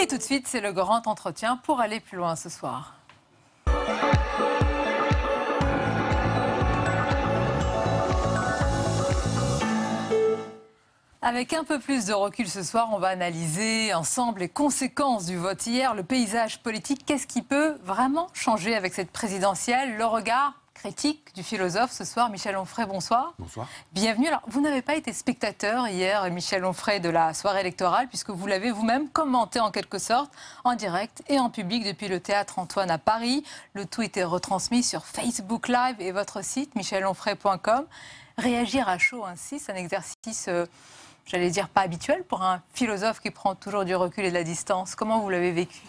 Et tout de suite, c'est le grand entretien pour aller plus loin ce soir. Avec un peu plus de recul ce soir, on va analyser ensemble les conséquences du vote hier, le paysage politique. Qu'est-ce qui peut vraiment changer avec cette présidentielle? Le regard critique du philosophe ce soir, Michel Onfray, bonsoir. Bonsoir. Bienvenue. Alors, vous n'avez pas été spectateur hier, Michel Onfray, de la soirée électorale, puisque vous l'avez vous-même commenté en quelque sorte, en direct et en public depuis le théâtre Antoine à Paris. Le tout était retransmis sur Facebook Live et votre site, michelonfray.com. Réagir à chaud ainsi, c'est un exercice. Euh, j'allais dire pas habituel pour un philosophe qui prend toujours du recul et de la distance. Comment vous l'avez vécu?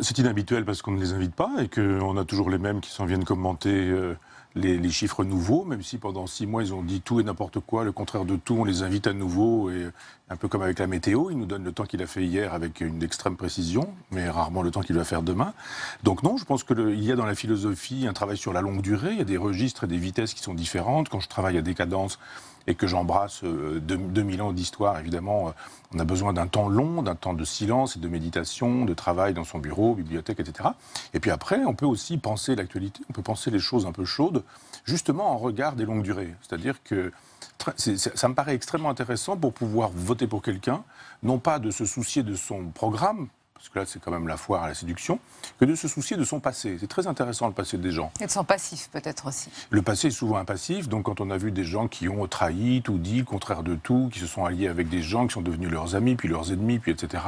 C'est inhabituel parce qu'on ne les invite pas et qu'on a toujours les mêmes qui s'en viennent commenter euh, les, chiffres nouveaux, même si pendant six mois ils ont dit tout et n'importe quoi, le contraire de tout, on les invite à nouveau et un peu comme avec la météo, il nous donne le temps qu'il a fait hier avec une extrême précision, mais rarement le temps qu'il va faire demain. Donc non, je pense qu'il y a dans la philosophie un travail sur la longue durée, il y a des registres et des vitesses qui sont différentes. Quand je travaille à Décadence, et que j'embrasse 2000 euh, ans d'histoire, évidemment, euh, on a besoin d'un temps long, d'un temps de silence et de méditation, de travail dans son bureau, bibliothèque, etc. Et puis après, on peut aussi penser l'actualité, on peut penser les choses un peu chaudes, justement en regard des longues durées. C'est-à-dire que ça me paraît extrêmement intéressant pour pouvoir voter pour quelqu'un, non pas de se soucier de son programme, parce que là c'est quand même la foire à la séduction, que de se soucier de son passé. C'est très intéressant le passé des gens. Et de son passif peut-être aussi. Le passé est souvent un passif, donc quand on a vu des gens qui ont trahi, tout dit, contraire de tout, qui se sont alliés avec des gens qui sont devenus leurs amis, puis leurs ennemis, puis etc.,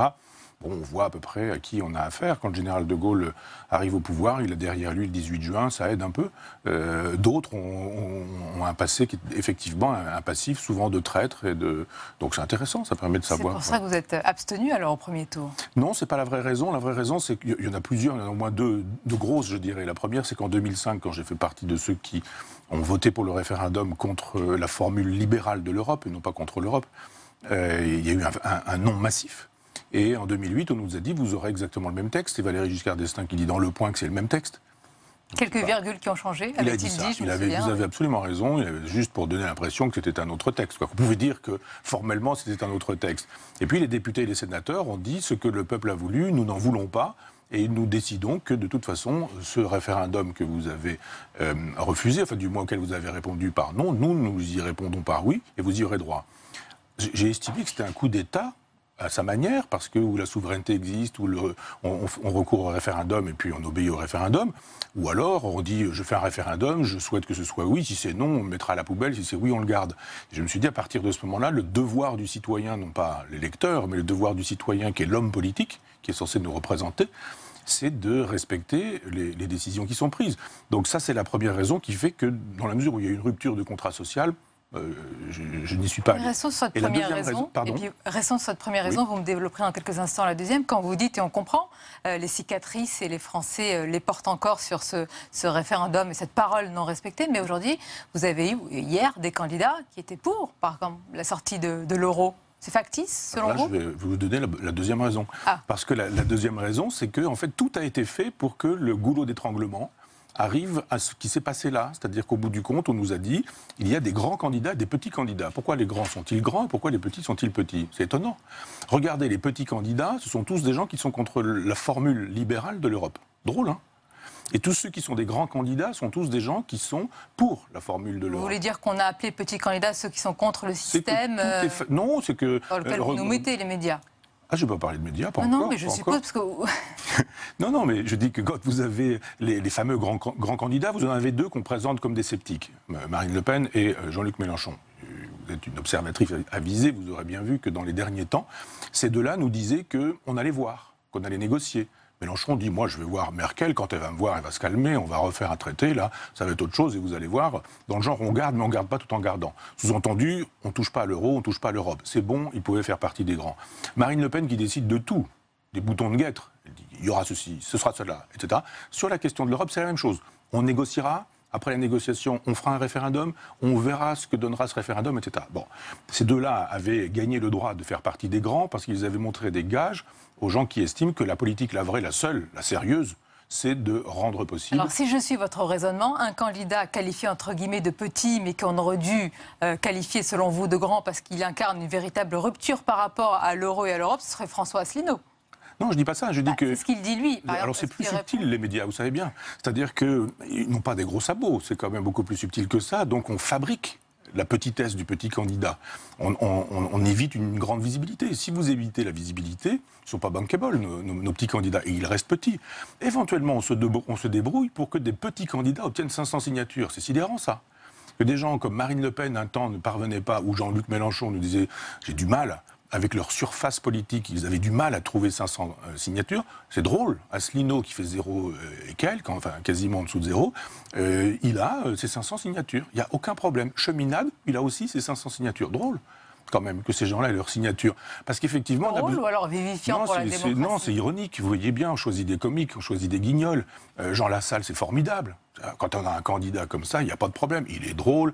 on voit à peu près à qui on a affaire. Quand le général de Gaulle arrive au pouvoir, il a derrière lui le 18 juin, ça aide un peu. Euh, d'autres ont, un passé qui est effectivement un, passif, souvent de traître. Et de... Donc c'est intéressant, ça permet de savoir. C'est pour ça que vous êtes abstenu alors au premier tour? Non, c'est pas la vraie raison. La vraie raison, c'est qu'il y en a plusieurs, il y en a au moins deux, deux grosses, je dirais. La première, c'est qu'en 2005, quand j'ai fait partie de ceux qui ont voté pour le référendum contre la formule libérale de l'Europe, et non pas contre l'Europe, euh, il y a eu un, un non massif. Et en 2008, on nous a dit, vous aurez exactement le même texte. Et Valéry Giscard d'Estaing qui dit dans Le Point que c'est le même texte. Quelques virgules qui ont changé, il a dit, ça. il avait, Vous avez absolument raison, il avait juste pour donner l'impression que c'était un autre texte. Vous pouvez dire que formellement c'était un autre texte. Et puis les députés et les sénateurs ont dit ce que le peuple a voulu, nous n'en voulons pas. Et nous décidons que de toute façon, ce référendum que vous avez euh, refusé, enfin du moins auquel vous avez répondu par non, nous, nous y répondons par oui, et vous y aurez droit. J'ai estimé que c'était un coup d'État à sa manière, parce que où la souveraineté existe, où on, recourt au référendum et puis on obéit au référendum, ou alors on dit je fais un référendum, je souhaite que ce soit oui, si c'est non, on le mettra à la poubelle, si c'est oui, on le garde. je me suis dit à partir de ce moment-là, le devoir du citoyen, non pas l'électeur, mais le devoir du citoyen qui est l'homme politique, qui est censé nous représenter, c'est de respecter les, les, décisions qui sont prises. Donc ça, c'est la première raison qui fait que, dans la mesure où il y a une rupture de contrat social, euh, je, n'y suis pas. Restons sur cette première raison. et puis, restons sur cette première raison. Vous me développerez en quelques instants la deuxième. Quand vous dites, et on comprend, euh, les cicatrices et les Français euh, les portent encore sur ce, référendum et cette parole non respectée. Mais aujourd'hui, vous avez eu hier des candidats qui étaient pour, par exemple, la sortie de, l'euro. C'est factice, selon vous Je vais vous donner la, deuxième raison. Ah. Parce que la, la deuxième raison, c'est que en fait, tout a été fait pour que le goulot d'étranglement arrive à ce qui s'est passé là. C'est-à-dire qu'au bout du compte, on nous a dit il y a des grands candidats et des petits candidats. Pourquoi les grands sont-ils grands? Et pourquoi les petits sont-ils petits? C'est étonnant. Regardez, les petits candidats, ce sont tous des gens qui sont contre la formule libérale de l'Europe. Drôle, hein? Et tous ceux qui sont des grands candidats sont tous des gens qui sont pour la formule de l'Europe. Vous voulez dire qu'on a appelé petits candidats ceux qui sont contre le système euh, Non, c'est que... Dans lequel euh, vous nous mettez les médias ah, je ne vais pas parler de médias, pas ah encore. Non, mais je suppose parce que... non, non, mais je dis que quand vous avez les, fameux grands, grands, candidats, vous en avez deux qu'on présente comme des sceptiques, Marine Le Pen et euh, Jean-Luc Mélenchon. Vous êtes une observatrice avisée, vous aurez bien vu que dans les derniers temps, ces deux-là nous disaient qu'on allait voir, qu'on allait négocier, Mélenchon dit Moi, je vais voir Merkel, quand elle va me voir, elle va se calmer, on va refaire un traité, là, ça va être autre chose, et vous allez voir, dans le genre, on garde, mais on ne garde pas tout en gardant. Sous-entendu, on ne touche pas à l'euro, on ne touche pas à l'Europe. C'est bon, il pouvait faire partie des grands. Marine Le Pen qui décide de tout, des boutons de guêtre, dit Il y aura ceci, ce sera cela, etc. Sur la question de l'Europe, c'est la même chose. On négociera, après la négociation, on fera un référendum, on verra ce que donnera ce référendum, etc. Bon, ces deux-là avaient gagné le droit de faire partie des grands parce qu'ils avaient montré des gages aux gens qui estiment que la politique, la vraie, la seule, la sérieuse, c'est de rendre possible. Alors, si je suis votre raisonnement, un candidat qualifié entre guillemets de petit, mais qu'on aurait dû euh, qualifier selon vous de grand parce qu'il incarne une véritable rupture par rapport à l'euro et à l'Europe, ce serait François Asselineau. Non, je dis pas ça. Je dis bah, que. C'est ce qu'il dit lui. alors c'est plus subtil les médias, vous savez bien. C'est-à-dire qu'ils n'ont pas des gros sabots. C'est quand même beaucoup plus subtil que ça. Donc on fabrique la petitesse du petit candidat. On, évite une grande visibilité. si vous évitez la visibilité, ils ne sont pas bankable, nos, petits candidats, et ils restent petits. Éventuellement, on se, on se débrouille pour que des petits candidats obtiennent 500 signatures. C'est sidérant, ça. Que des gens comme Marine Le Pen, un temps, ne parvenaient pas, ou Jean-Luc Mélenchon nous disait J'ai du mal avec leur surface politique, ils avaient du mal à trouver 500 euh, signatures. C'est drôle. Asselineau, qui fait zéro euh, et quelques, enfin quasiment en dessous de zéro, euh, il a ses 500 signatures. Il n'y a aucun problème. Cheminade, il a aussi ses 500 signatures. Drôle quand même que ces gens-là aient leur signature. Parce qu'effectivement... Drôle ou alors vivifiant pour la démocratie Non, c'est ironique. Vous voyez bien, on choisit des comiques, on choisit des guignols. Jean Lassalle, c'est formidable. Quand on a un candidat comme ça, il n'y a pas de problème. Il est drôle,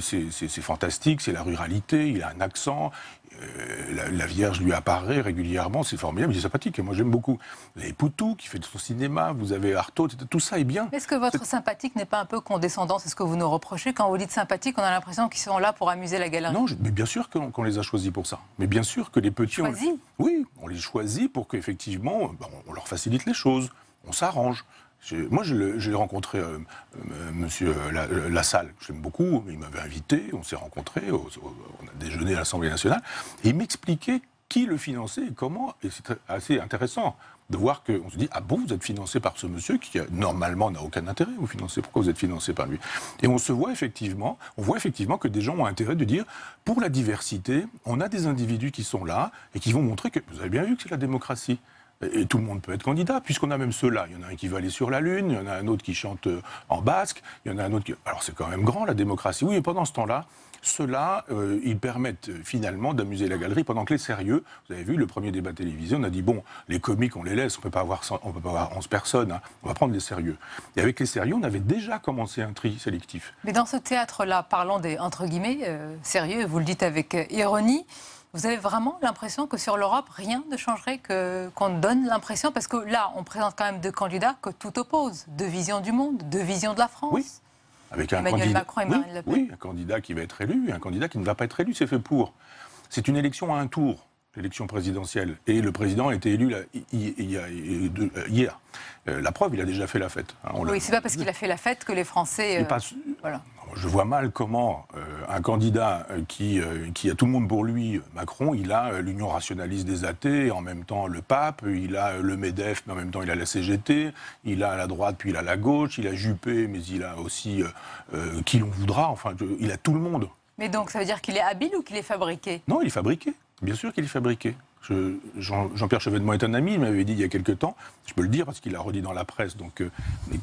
c'est fantastique, c'est la ruralité, il a un accent, euh, la, Vierge lui apparaît régulièrement, c'est formidable, c'est sympathique, et moi j'aime beaucoup. Vous avez Poutou qui fait son cinéma, vous avez Artaud, tout ça est bien. Est-ce que votre sympathique n'est pas un peu condescendant C'est ce que vous nous reprochez? Quand vous dites sympathique, on a l'impression qu'ils sont là pour amuser la galerie. Non, mais bien sûr qu'on les a choisis pour ça. Mais bien sûr que les petits... Choisis? Oui, on les choisit pour qu'effectivement, ben, on leur facilite les choses, on s'arrange. Moi, j'ai rencontré euh, euh, Monsieur euh, Lassalle, que j'aime beaucoup. Il m'avait invité, on s'est rencontrés, on a déjeuné à l'Assemblée nationale, et il m'expliquait qui le finançait et comment. Et c'est assez intéressant de voir qu'on se dit ah bon, vous êtes financé par ce monsieur qui normalement n'a aucun intérêt vous financer. Pourquoi vous êtes financé par lui? Et on se voit effectivement, on voit effectivement que des gens ont intérêt de dire pour la diversité, on a des individus qui sont là et qui vont montrer que vous avez bien vu que c'est la démocratie. Et tout le monde peut être candidat, puisqu'on a même ceux-là. Il y en a un qui va aller sur la Lune, il y en a un autre qui chante euh, en basque, il y en a un autre qui... Alors c'est quand même grand, la démocratie. Oui, et pendant ce temps-là, ceux-là, euh, ils permettent euh, finalement d'amuser la galerie pendant que les sérieux, vous avez vu, le premier débat télévisé, on a dit, bon, les comiques, on les laisse, on ne peut pas avoir 11 personnes, hein, on va prendre les sérieux. Et avec les sérieux, on avait déjà commencé un tri sélectif. Mais dans ce théâtre-là, parlant des, entre guillemets, sérieux, vous le dites avec ironie, vous avez vraiment l'impression que sur l'Europe, rien ne changerait, qu'on donne l'impression, parce que là, on présente quand même deux candidats que tout oppose, deux visions du monde, deux visions de la France. Oui. Avec un Emmanuel candidat, Macron et Marine Le Pen. Oui, un candidat qui va être élu et un candidat qui ne va pas être élu, c'est fait pour. C'est une élection à un tour l'élection présidentielle. Et le président a été élu hier. Euh, la preuve, il a déjà fait la fête. Hein, oui, c'est pas parce qu'il a fait la fête que les Français. Euh, voilà. Je vois mal comment euh, un candidat qui, qui a tout le monde pour lui, Macron, il a l'Union rationaliste des athées, en même temps le pape, il a le MEDEF, mais en même temps il a la CGT, il a la droite, puis il a la gauche, il a Juppé, mais il a aussi qui l'on voudra, enfin, il a tout le monde. Mais donc ça veut dire qu'il est habile ou qu'il est fabriqué? Non, il est fabriqué. Bien sûr qu'il est fabriqué. Jean-Pierre Chevènement est un ami, il m'avait dit il y a quelque temps, je peux le dire parce qu'il l'a redit dans la presse, donc, euh,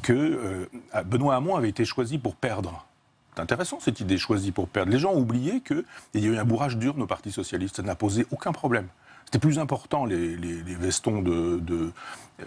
que euh, Benoît Hamon avait été choisi pour perdre. C'est intéressant cette idée choisie pour perdre. Les gens ont oublié qu'il y a eu un bourrage dur au Parti Socialiste, ça n'a posé aucun problème. C'était plus important les, vestons de,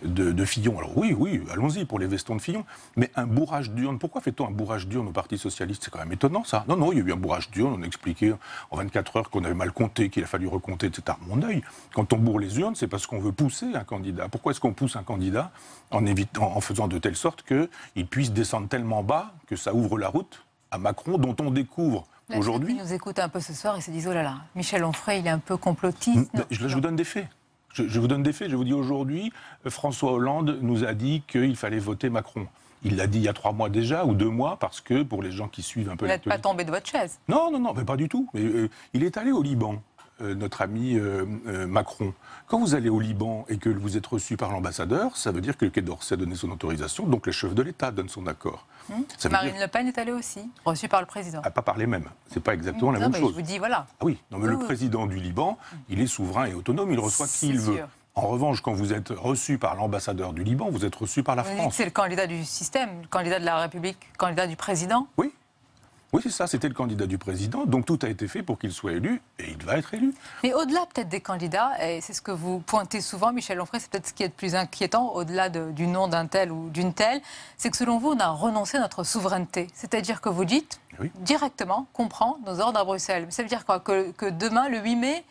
de, Fillon. Alors oui, oui, allons-y pour les vestons de Fillon. Mais un bourrage d'urne, pourquoi fait-on un bourrage d'urne au Parti Socialiste? C'est quand même étonnant ça. Non, non, il y a eu un bourrage d'urne, on a expliqué en 24 heures qu'on avait mal compté, qu'il a fallu recompter, etc. Mon œil, quand on bourre les urnes, c'est parce qu'on veut pousser un candidat. Pourquoi est-ce qu'on pousse un candidat en, en faisant de telle sorte qu'il puisse descendre tellement bas que ça ouvre la route à Macron, dont on découvre Aujourd'hui. nous écoute un peu ce soir et se disent oh là là, Michel Onfray, il est un peu complotiste. je, vous donne des faits. Je, vous donne des faits. Je vous dis aujourd'hui, François Hollande nous a dit qu'il fallait voter Macron. Il l'a dit il y a trois mois déjà, ou deux mois, parce que pour les gens qui suivent un peu Vous n'êtes pas tombé de votre chaise Non, non, non, mais pas du tout. Mais, euh, il est allé au Liban. Euh, notre ami euh, euh, Macron. Quand vous allez au Liban et que vous êtes reçu par l'ambassadeur, ça veut dire que le Quai d'Orsay a donné son autorisation, donc le chef de l'État donne son accord. Hum. Marine Le Pen est allée aussi, reçue par le président. Ah, pas par les mêmes. C'est pas exactement la même chose. Je vous dis voilà. Ah oui, non, mais le président du Liban, il est souverain et autonome, il reçoit qui il veut. En revanche, quand vous êtes reçu par l'ambassadeur du Liban, vous êtes reçu par la France. C'est le candidat du système, le candidat de la République, le candidat du président Oui, oui, c'est ça, c'était le candidat du président, donc tout a été fait pour qu'il soit élu, et il va être élu. Mais au-delà peut-être des candidats, et c'est ce que vous pointez souvent, Michel Onfray, c'est peut-être ce qui est le plus inquiétant, au-delà du nom d'un tel ou d'une telle, c'est que selon vous, on a renoncé à notre souveraineté. C'est-à-dire que vous dites directement qu'on prend nos ordres à Bruxelles. Ça veut dire quoi? Que, demain, le 8 mai,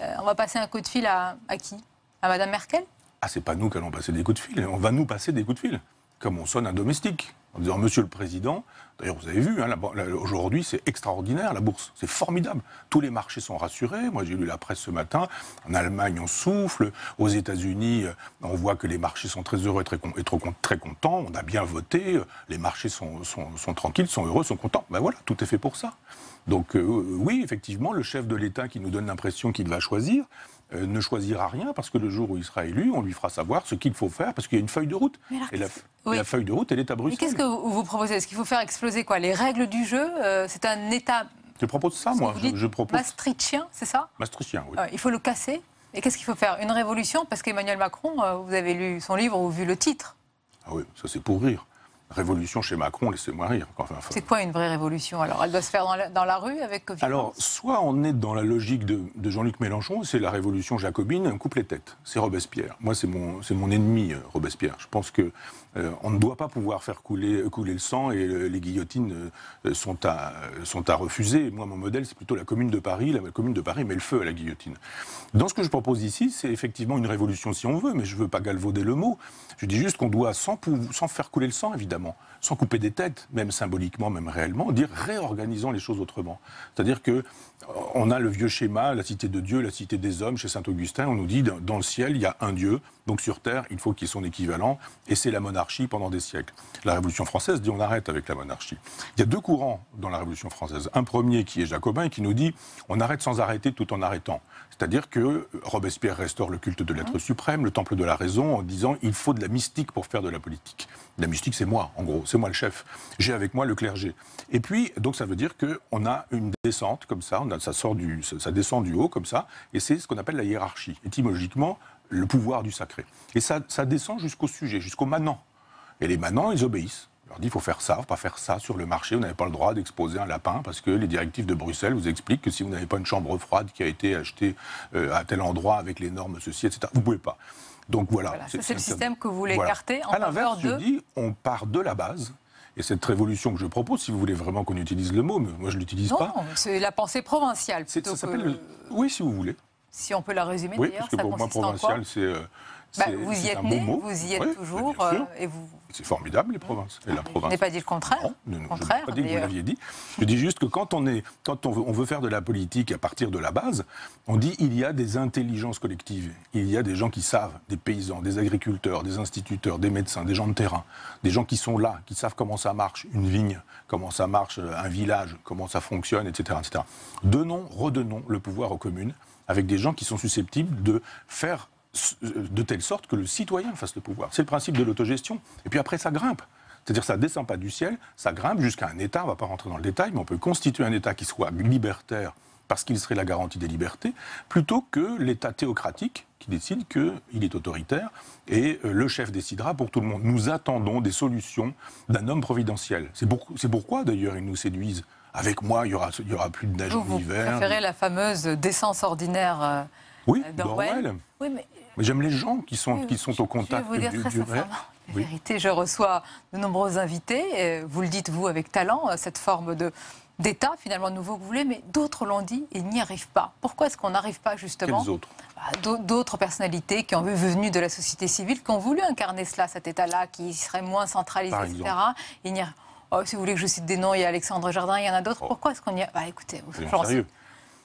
euh, on va passer un coup de fil à, à qui? À Madame Merkel? Ah, c'est pas nous qui allons passer des coups de fil, on va nous passer des coups de fil. Comme on sonne un domestique, en disant Monsieur le Président, d'ailleurs vous avez vu, hein, aujourd'hui c'est extraordinaire la bourse, c'est formidable. Tous les marchés sont rassurés. Moi j'ai lu la presse ce matin, en Allemagne on souffle, aux États-Unis euh, on voit que les marchés sont très heureux et très, contents, on a bien voté, euh, les marchés sont, sont, tranquilles, sont heureux, sont contents. Ben voilà, tout est fait pour ça. Donc euh, oui, effectivement, le chef de l'État qui nous donne l'impression qu'il va choisir, euh, ne choisira rien parce que le jour où il sera élu, on lui fera savoir ce qu'il faut faire parce qu'il y a une feuille de route. et la, feuille de route, elle est à Bruxelles. Qu'est-ce que vous proposez? Est-ce qu'il faut faire exploser quoi? Les règles du jeu euh, C'est un État. Je propose ça, moi. Je, propose. Maastrichtien, c'est ça? Maastrichtien, oui. il faut le casser. Et qu'est-ce qu'il faut faire? Une révolution? Parce qu'Emmanuel Macron, vous avez lu son livre ou vu le titre. Ah oui, ça c'est pour rire. Révolution chez Macron, laissez-moi rire. c'est quoi une vraie révolution Alors, elle doit se faire dans la, rue avec Alors, soit on est dans la logique de, Jean-Luc Mélenchon, c'est la révolution jacobine, un couple les têtes. C'est Robespierre. Moi, c'est mon, mon ennemi, euh, Robespierre. Je pense que euh, on ne doit pas pouvoir faire couler, couler le sang et euh, les guillotines sont à, sont à refuser. Moi, mon modèle, c'est plutôt la Commune de Paris. La Commune de Paris met le feu à la guillotine. Dans ce que je propose ici, c'est effectivement une révolution si on veut, mais je ne veux pas galvauder le mot. Je dis juste qu'on doit, sans, sans faire couler le sang, évidemment, sans couper des têtes, même symboliquement, même réellement, dire réorganisons les choses autrement. C'est-à-dire que euh, on a le vieux schéma, la cité de Dieu, la cité des hommes, chez Saint-Augustin, on nous dit dans le ciel, il y a un Dieu, donc sur Terre, il faut qu'il y ait son équivalent, et c'est la monarchie pendant des siècles. La Révolution française dit on arrête avec la monarchie. Il y a deux courants dans la Révolution française. Un premier qui est jacobin et qui nous dit on arrête sans arrêter tout en arrêtant. C'est-à-dire que Robespierre restaure le culte de l'être suprême, le temple de la raison, en disant il faut de la mystique pour faire de la politique. La mystique, c'est moi, en gros, c'est moi le chef. J'ai avec moi le clergé. Et puis, donc ça veut dire qu'on a une descente comme ça, ça, sort du, ça descend du haut comme ça, et c'est ce qu'on appelle la hiérarchie. Étymologiquement, le pouvoir du sacré. Et ça, ça descend jusqu'au sujet, jusqu'au manant. Et les manants, ils obéissent. On leur dit, il faut faire ça, pas faire ça sur le marché. Vous n'avez pas le droit d'exposer un lapin parce que les directives de Bruxelles vous expliquent que si vous n'avez pas une chambre froide qui a été achetée euh, à tel endroit avec les normes ceci, etc., vous ne pouvez pas. Donc voilà. c'est le système que vous voulez écarter en à l'inverse, de... je dis, on part de la base. Et cette révolution que je propose, si vous voulez vraiment qu'on utilise le mot, mais moi je ne l'utilise pas. Non, c'est la pensée provinciale. Ça s'appelle. Oui, si vous voulez. Si on peut la résumer oui, parce que pour moi, provincial, c'est euh, bah, vous y êtes né, vous y êtes toujours. Euh, et vous... C'est formidable, les provinces. Et la province. Je n'ai pas dit le contraire. Non, non, contraire, je n'ai pas dit que vous l'aviez dit. Je dis juste que quand, on, est, quand on, veut, on veut faire de la politique à partir de la base, on dit il y a des intelligences collectives. Il y a des gens qui savent, des paysans, des agriculteurs, des instituteurs, des médecins, des gens de terrain, des gens qui sont là, qui savent comment ça marche, une vigne, comment ça marche, un village, comment ça fonctionne, etc. etc. Donnons, redonnons le pouvoir aux communes avec des gens qui sont susceptibles de faire de telle sorte que le citoyen fasse le pouvoir. C'est le principe de l'autogestion. Et puis après, ça grimpe. C'est-à-dire ça ne descend pas du ciel, ça grimpe jusqu'à un État, on ne va pas rentrer dans le détail, mais on peut constituer un État qui soit libertaire parce qu'il serait la garantie des libertés, plutôt que l'État théocratique qui décide qu'il est autoritaire et euh, le chef décidera pour tout le monde. Nous attendons des solutions d'un homme providentiel. C'est pourquoi d'ailleurs ils nous séduisent. Avec moi, il n'y aura, y aura plus de neige en hiver. Vous préférez la fameuse décence ordinaire euh, oui, d'Orwell Oui, mais J'aime les gens qui sont, qui sont au contact je vais vous dire du, très du vérité, je reçois de nombreux invités, vous le dites vous avec talent, euh, cette forme de d'État finalement nouveau que vous voulez, mais d'autres l'ont dit et n'y arrivent pas. Pourquoi est-ce qu'on n'arrive pas justement Quelles autres? Bah, D'autres personnalités qui ont vu venus de la société civile, qui ont voulu incarner cela, cet État-là, qui serait moins centralisé, etc. Et oh, si vous voulez que je cite des noms, il y a Alexandre Jardin, il y en a d'autres. Oh. Pourquoi est-ce qu'on y a... Bah, écoutez, sérieux?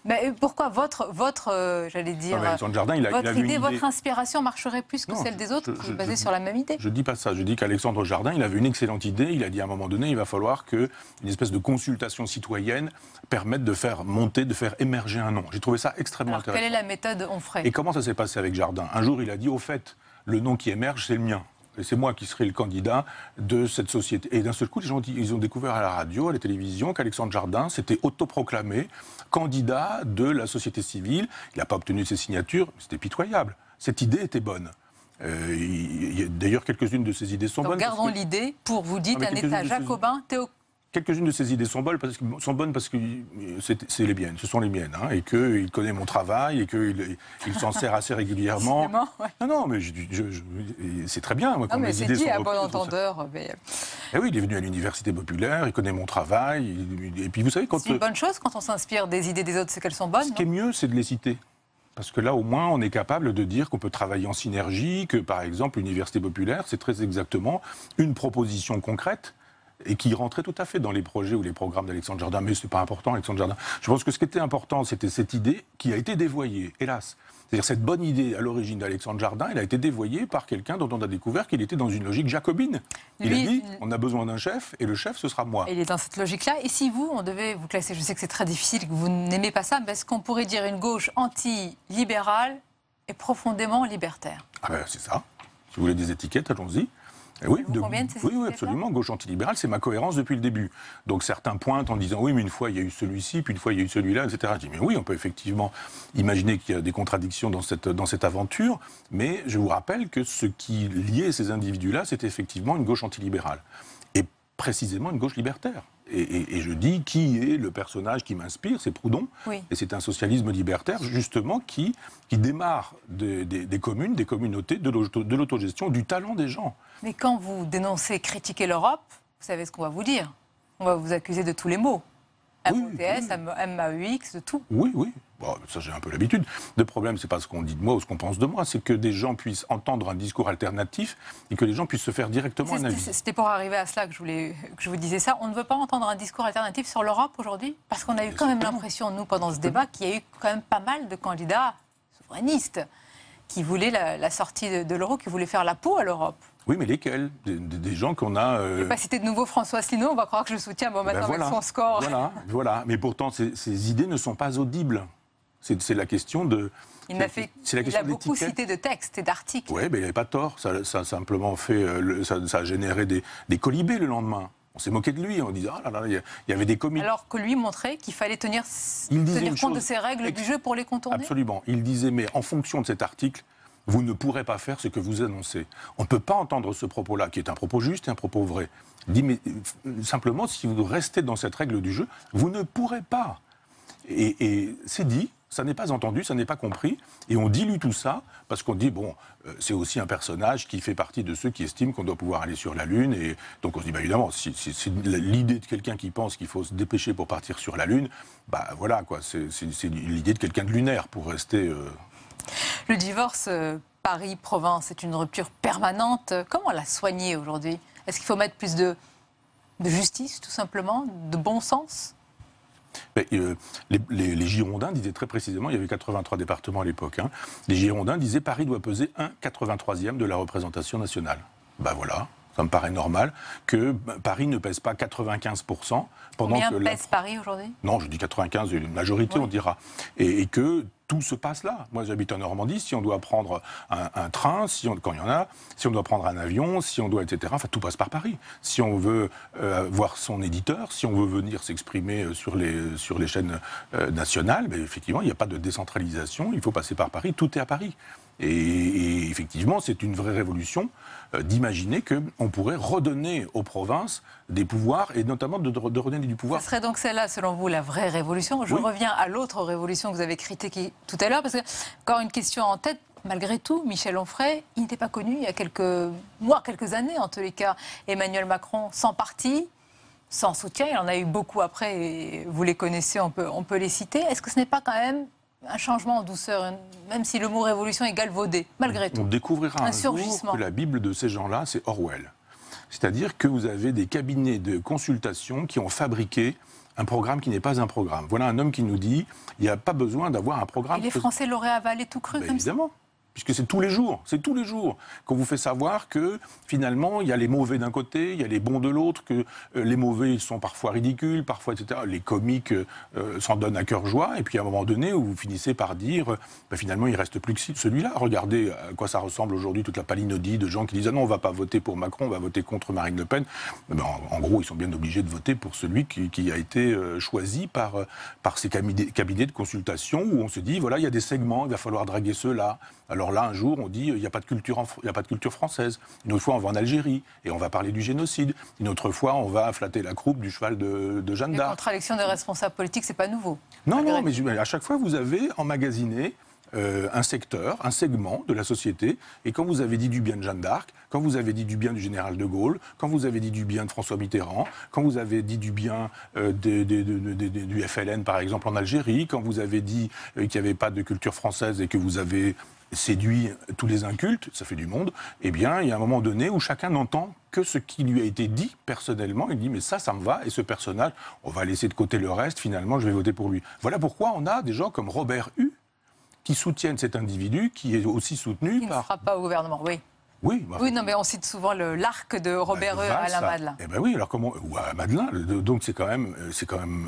Mais pourquoi votre, votre euh, j'allais dire, Jardin, il a, votre idée, votre inspiration marcherait plus que celle des autres, je, basée sur la même idée Je ne dis pas ça. Je dis qu'Alexandre Jardin, il avait une excellente idée. Il a dit à un moment donné, il va falloir qu'une espèce de consultation citoyenne permette de faire monter, de faire émerger un nom. J'ai trouvé ça extrêmement intéressant. Quelle est la méthode Onfray Et comment ça s'est passé avec Jardin? Un jour, il a dit, au fait, le nom qui émerge, c'est le mien et c'est moi qui serai le candidat de cette société. Et d'un seul coup, les gens ils ont découvert à la radio, à la télévision, qu'Alexandre Jardin s'était autoproclamé candidat de la société civile. Il n'a pas obtenu ses signatures, c'était pitoyable. Cette idée était bonne. Euh, il D'ailleurs, quelques-unes de ces idées sont bonnes. Gardons l'idée pour, vous dites, un État jacobin, Quelques-unes de ces idées sont bonnes parce que, sont bonnes parce que c'est les miennes, ce sont les miennes, hein, et qu'il connaît mon travail et qu'il il, s'en sert assez régulièrement. Non, non, mais c'est très bien. Moi, quand mais c'est dit à bon entendeur. Mais... Eh oui, il est venu à l'université populaire, il connaît mon travail, et puis vous savez quand. C'est une bonne chose quand on s'inspire des idées des autres, c'est qu'elles sont bonnes. Ce qui est mieux, c'est de les citer. Parce que là, au moins, on est capable de dire qu'on peut travailler en synergie, que par exemple, l'université populaire, c'est très exactement une proposition concrète et qui rentrait tout à fait dans les projets ou les programmes d'Alexandre Jardin. Mais ce n'est pas important, Alexandre Jardin. Je pense que ce qui était important, c'était cette idée qui a été dévoyée, hélas. C'est-à-dire cette bonne idée à l'origine d'Alexandre Jardin, elle a été dévoyée par quelqu'un dont on a découvert qu'il était dans une logique jacobine. Il a dit, on a besoin d'un chef, et le chef, ce sera moi. Il est dans cette logique-là. Et si vous, on devait vous classer, je sais que c'est très difficile, que vous n'aimez pas ça, mais est-ce qu'on pourrait dire une gauche anti-libérale et profondément libertaire? Ah ben c'est ça. Si vous voulez des étiquettes, allons-y. Eh oui, de, oui, oui, absolument. Gauche antilibérale, c'est ma cohérence depuis le début. Donc certains pointent en disant oui, mais une fois il y a eu celui-ci, puis une fois il y a eu celui-là, etc. Je dis mais oui, on peut effectivement imaginer qu'il y a des contradictions dans cette, dans cette aventure, mais je vous rappelle que ce qui liait ces individus-là, c'était effectivement une gauche antilibérale. Et précisément une gauche libertaire. Et, je dis qui est le personnage qui m'inspire, c'est Proudhon. Et c'est un socialisme libertaire, justement, qui, qui démarre des, des communes, des communautés, de l'autogestion, du talent des gens. Mais quand vous dénoncez, critiquer l'Europe, vous savez ce qu'on va vous dire. On va vous accuser de tous les mots. MOTS, MAUX, de tout. Oui, oui. Bon, ça, j'ai un peu l'habitude. Le problème, c'est pas ce qu'on dit de moi ou ce qu'on pense de moi, c'est que des gens puissent entendre un discours alternatif et que les gens puissent se faire directement un avis. C'était pour arriver à cela que je, voulais, que je vous disais ça. On ne veut pas entendre un discours alternatif sur l'Europe aujourd'hui Parce qu'on a eu quand même l'impression, nous, pendant ce débat, qu'il y a eu quand même pas mal de candidats souverainistes qui voulaient la, sortie de l'euro, qui voulaient faire la peau à l'Europe. Oui, mais lesquels? Des, gens qu'on a. Euh... Je vais pas citer de nouveau François Asselineau, on va croire que je le soutiens bon, maintenant ben avec son score. Voilà, voilà. Mais pourtant, ces, idées ne sont pas audibles. C'est la question de. Il a, fait, il a beaucoup cité de textes et d'articles. Oui, mais il n'avait pas tort. Ça, a simplement fait. Euh, ça, a généré des, des colibés le lendemain. On s'est moqué de lui en disant ah là là, il y avait des comités. Alors que lui montrait qu'il fallait tenir, tenir compte de ces règles du jeu pour les contourner. Absolument. Il disait mais en fonction de cet article, vous ne pourrez pas faire ce que vous annoncez. On ne peut pas entendre ce propos-là, qui est un propos juste et un propos vrai. Euh, simplement, si vous restez dans cette règle du jeu, vous ne pourrez pas. Et, c'est dit, ça n'est pas entendu, ça n'est pas compris, et on dilue tout ça parce qu'on dit, bon, euh, c'est aussi un personnage qui fait partie de ceux qui estiment qu'on doit pouvoir aller sur la Lune, et donc on se dit, bah, évidemment, si, c'est l'idée de quelqu'un qui pense qu'il faut se dépêcher pour partir sur la Lune, bah voilà, quoi, c'est l'idée de quelqu'un de lunaire pour rester... Euh, le divorce euh, Paris-Provence est une rupture permanente. Comment la soigner aujourd'hui? Est-ce qu'il faut mettre plus de, justice, tout simplement, de bon sens? Euh, les, Girondins disaient très précisément, il y avait 83 départements à l'époque, hein, les Girondins disaient Paris doit peser 1 83e de la représentation nationale. Ben voilà, ça me paraît normal que Paris ne pèse pas 95% pendant Combien que pèse Paris aujourd'hui? Non, je dis 95, une majorité on dira. Et, et que tout se passe là. Moi, j'habite en Normandie. Si on doit prendre un, train, si on, quand il y en a, si on doit prendre un avion, si on doit, etc. Enfin, tout passe par Paris. Si on veut euh, voir son éditeur, si on veut venir s'exprimer euh, sur les, sur les chaînes euh, nationales, ben, effectivement, il n'y a pas de décentralisation. Il faut passer par Paris. Tout est à Paris. Et, effectivement, c'est une vraie révolution euh, d'imaginer qu'on pourrait redonner aux provinces des pouvoirs, et notamment de, redonner du pouvoir. Ce serait donc celle-là, selon vous, la vraie révolution Je reviens à l'autre révolution que vous avez critiquée tout à l'heure, parce que, encore une question en tête, malgré tout, Michel Onfray, il n'était pas connu il y a quelques mois, quelques années en tous les cas. Emmanuel Macron, sans parti, sans soutien, il en a eu beaucoup après, et vous les connaissez, on peut, on peut les citer. Est-ce que ce n'est pas quand même un changement en douceur, même si le mot révolution est galvaudé, malgré tout. On découvrira un, jour que la Bible de ces gens-là, c'est Orwell. C'est-à-dire que vous avez des cabinets de consultation qui ont fabriqué un programme qui n'est pas un programme. Voilà un homme qui nous dit il n'y a pas besoin d'avoir un programme. Et les Français l'auraient avalé tout cru ben, comme évidemment puisque c'est tous les jours, c'est tous les jours qu'on vous fait savoir que finalement il y a les mauvais d'un côté, il y a les bons de l'autre, que euh, les mauvais sont parfois ridicules, parfois etc. Les comiques euh, s'en donnent à cœur joie, et puis à un moment donné où vous finissez par dire bah, finalement il reste plus que celui-là. Regardez à quoi ça ressemble aujourd'hui toute la palinodie de gens qui disent ah non on va pas voter pour Macron, on va voter contre Marine Le Pen. Ben, en, gros ils sont bien obligés de voter pour celui qui, a été euh, choisi par par ces cabinets de consultation où on se dit voilà il y a des segments, il va falloir draguer ceux-là. Alors là, un jour, on dit il n'y a, pas de culture a pas de culture française. Une autre fois, on va en Algérie et on va parler du génocide. Une autre fois, on va flatter la croupe du cheval de, de Jeanne d'Arc. La contradiction des responsables politiques, c'est pas nouveau. Non, non, mais à chaque fois, vous avez emmagasiné euh, un secteur, un segment de la société. Et quand vous avez dit du bien de Jeanne d'Arc, quand vous avez dit du bien du général de Gaulle, quand vous avez dit du bien de François Mitterrand, quand vous avez dit du bien euh, du FLN, par exemple, en Algérie, quand vous avez dit qu'il n'y avait pas de culture française et que vous avez séduit tous les incultes, ça fait du monde, eh bien, il y a un moment donné où chacun n'entend que ce qui lui a été dit personnellement. Il dit, mais ça, ça me va, et ce personnage, on va laisser de côté le reste, finalement, je vais voter pour lui. Voilà pourquoi on a des gens comme Robert Hue qui soutiennent cet individu, qui est aussi soutenu par... Il ne sera pas au gouvernement, oui. Oui, bah, oui, non, mais on cite souvent l'arc de Robert bah, à Alain Madelin. Eh ben oui, alors comment Ou à Madelin. Donc c'est quand même, c'est quand même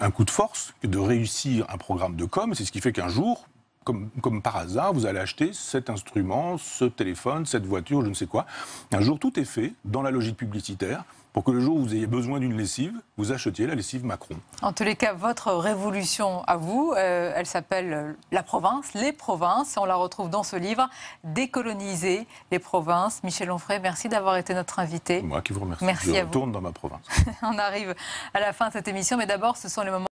un, un, coup de force de réussir un programme de com. C'est ce qui fait qu'un jour, comme, par hasard, vous allez acheter cet instrument, ce téléphone, cette voiture, je ne sais quoi. Un jour, tout est fait dans la logique publicitaire pour que le jour où vous ayez besoin d'une lessive, vous achetiez la lessive Macron. En tous les cas, votre révolution à vous, euh, elle s'appelle euh, La province, les provinces. On la retrouve dans ce livre, Décoloniser les provinces. Michel Onfray, merci d'avoir été notre invité. Moi qui vous remercie. Merci Je à retourne dans ma province. On arrive à la fin de cette émission, mais d'abord, ce sont les moments